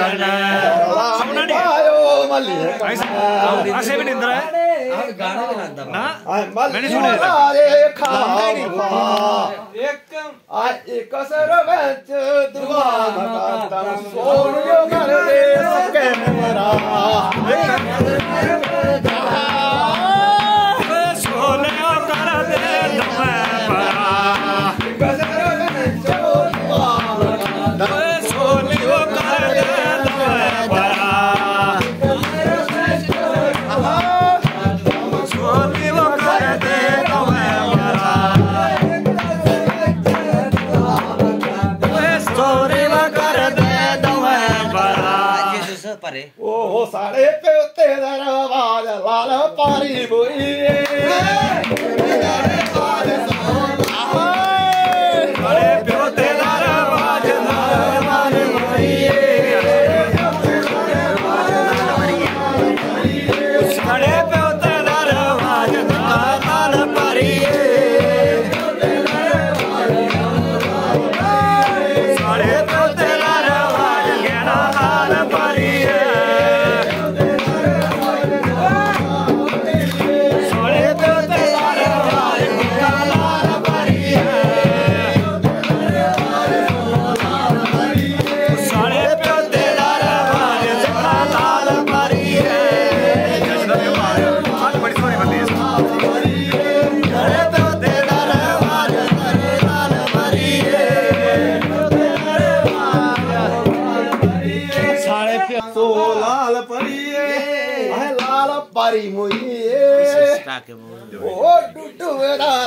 கண்ண. முன்னாடி அசேவன் Indira. Chola Oh, sorry, if you think that I'm on the line of party, boy, yeah. Bahala. ಪರಿಯೇ ಲಾಲ ಪರಿ ಮೊಯಿಯೇ ಓ ಡುಡ್ಡು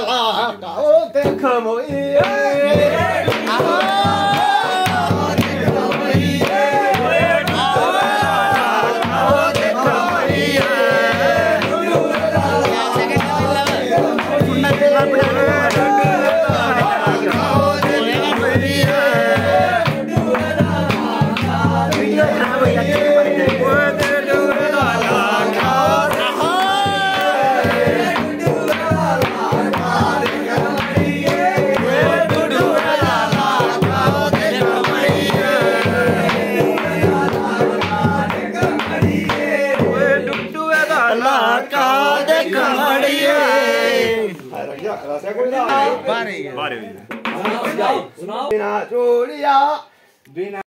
ಲಾಲ ದೇಖ ಮೊಯಿಯೇ Bye. बिना चोरिया बिना